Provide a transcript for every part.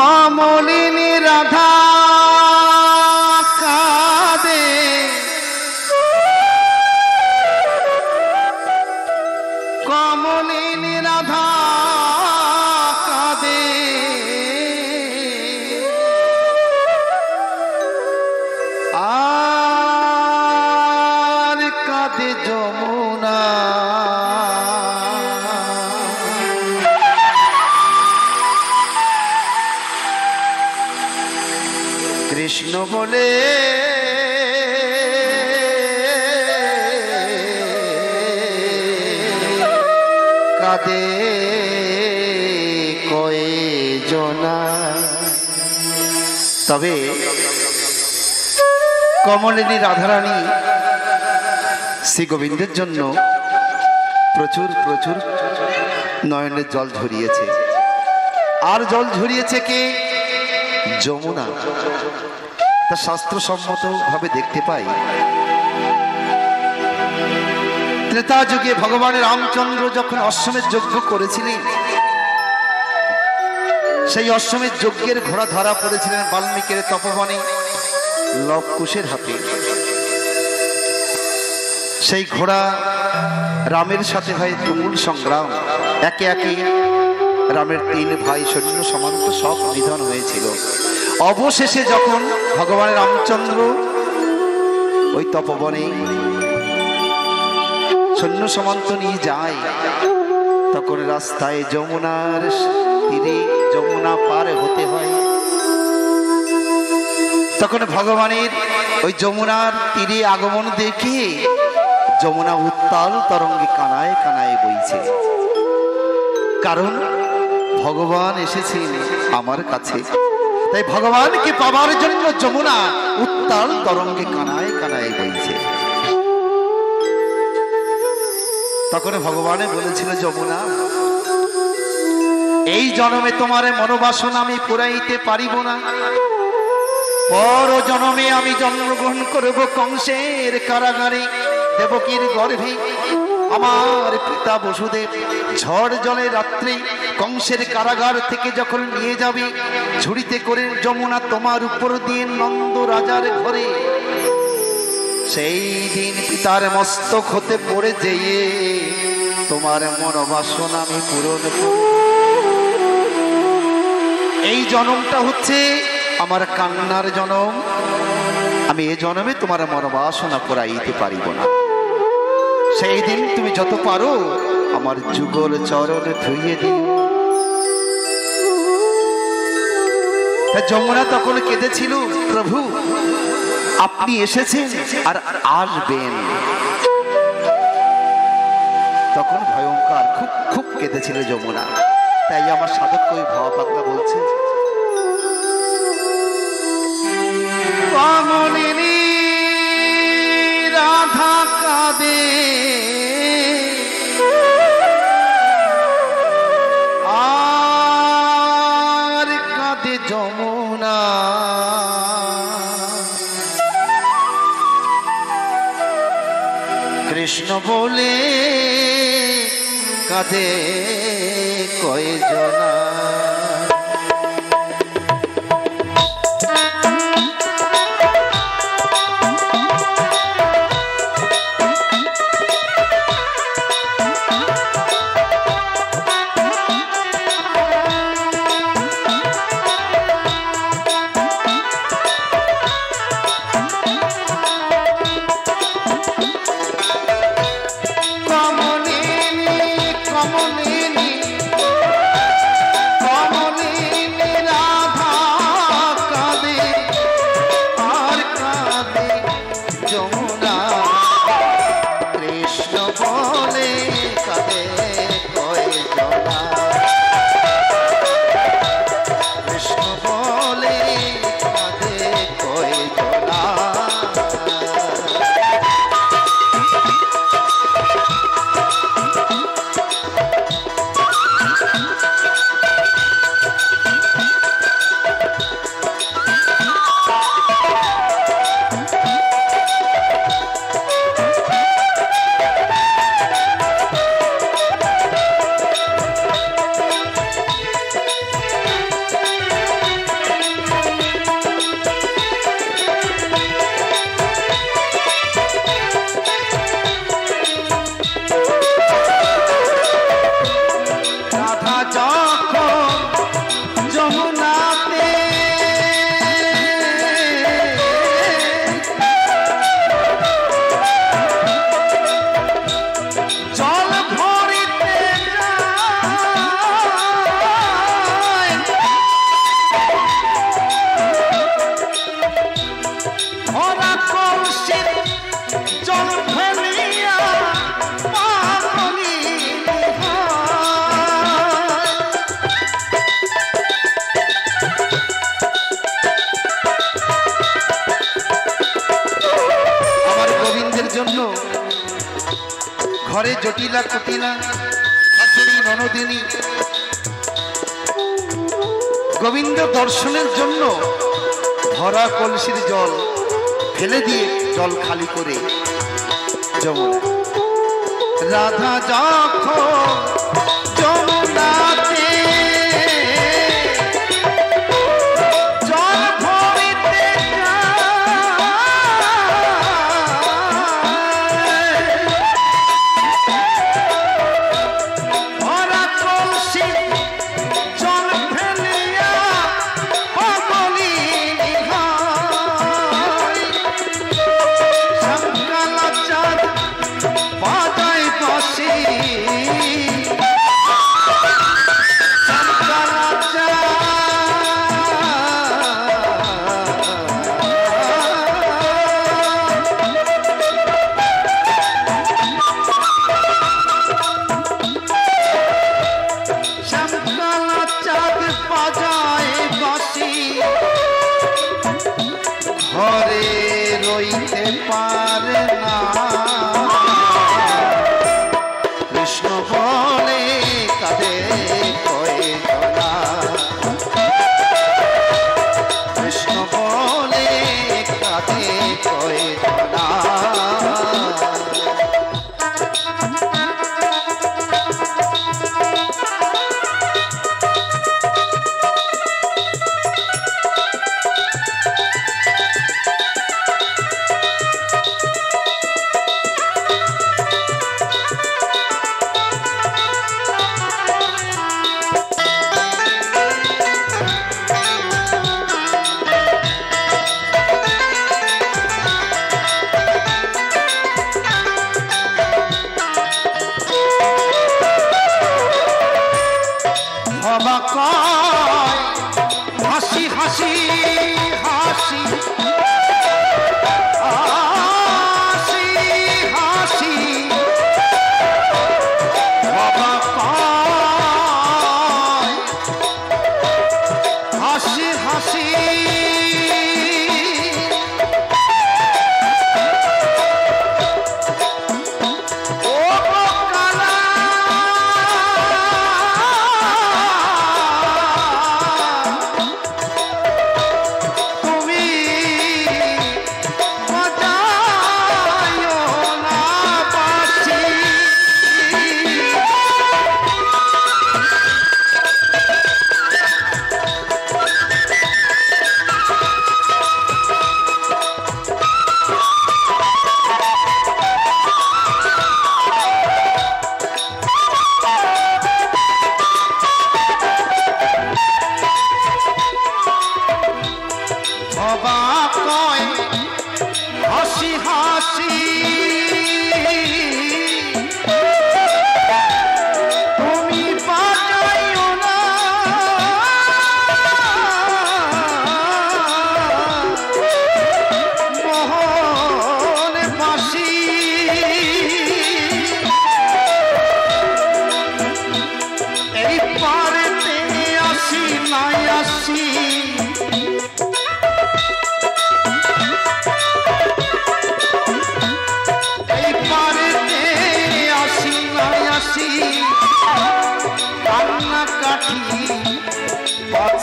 কমলিনী রাধা কাদে। কমলিনী রাধা কাদে। আর কাদে কৃষ্ণ বলে। কাদে কয়ে জনা তবে কমলিনী রাধারানী শ্রী গোবিন্দের জন্য প্রচুর প্রচুর নয়নের জল ঝরিয়েছে। আর জল ঝরিয়েছে কে? যমুনা। তা শাস্ত্রসম্মত ভাবে দেখতে পাই। ত্রেতা যুগে ভগবানের রামচন্দ্র যখন অশ্বমের যজ্ঞ করেছিলেন, সেই অশ্বমের যজ্ঞের ঘোড়া ধরা পড়েছিলেন বাল্মীকের তপবনে লবকুশের হাতে। সেই ঘোড়া রামের সাথে হয় তুমুল সংগ্রাম। একে একে রামের তিন ভাই সৈন্য সমান্ত সব নিধন হয়েছিল। অবশেষে যখন ভগবান রামচন্দ্র ওই তপবনে সৈন্য সমান্ত নিয়ে যায়, তখন রাস্তায় যমুনার তীরে যমুনা পার হতে হয়। তখন ভগবানের ওই যমুনার তীরে আগমন দেখে যমুনা উত্তাল তরঙ্গে কানায় কানায় বইছে। কারণ ভগবান এসেছেন আমার কাছে। তাই ভগবানকে পাবার জন্য যমুনা উত্তাল তরঙ্গে কানায় কানায় বইছে। তখন ভগবানে বলেছিল, যমুনা, এই জন্মে তোমার মনোবাসনা আমি পুরাইতে পারিব না। পর জন্মে আমি জন্মগ্রহণ করব কংসের কারাগারে, দেবকীর গর্ভে। আমার পিতা বসুদেব, ঝড় জলে রাত্রে কংসের কারাগার থেকে যখন নিয়ে যাবে, ঝুড়িতে করে যমুনা তোমার উপর দিয়ে নন্দ রাজার ঘরে। সেই দিন পিতার মস্তক হতে পড়ে যেয়ে তোমার মনোবাসনা আমি পূরণ এই জনমটা হচ্ছে আমার কান্নার জনম। আমি এ জনমে তোমার মনোবাসনা পুরাইতে পারিব না। সেই দিন তুমি যত পারো আমার যুগল চরণ ধুইয়ে দিন যমুনা তখন কেঁদেছিল, প্রভু, আপনি এসেছেন আর আসবেন। তখন ভয়ঙ্কর, খুব খুব কেঁদেছিল যমুনা। তাই আমার সাধক কই ভাবা পাগলা বলছে রাধা কাঁদে আর কাঁদে যমুনা। কৃষ্ণ বলে কাঁদে কয়জনা? Krishna. ঘরে জটিলা কুটিলা শাশুড়ি ননদিনী। গোবিন্দ দর্শনের জন্য ভরা কলসির জল ফেলে দিয়ে জল খালি করে যমুনা। রাধা যখন যমুনা Detroit. অবাক হাসি হাসি।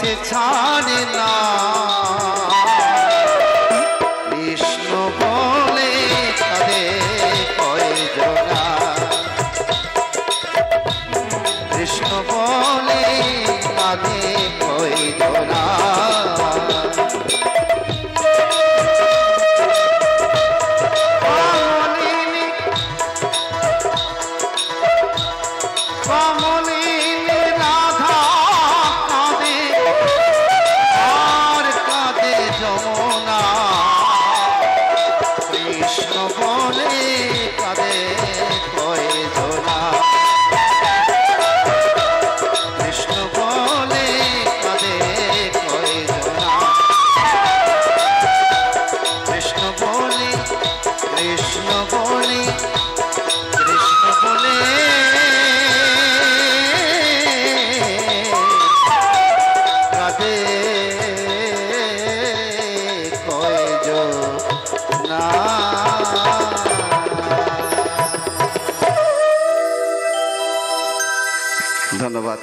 से छानना ধন্যবাদ।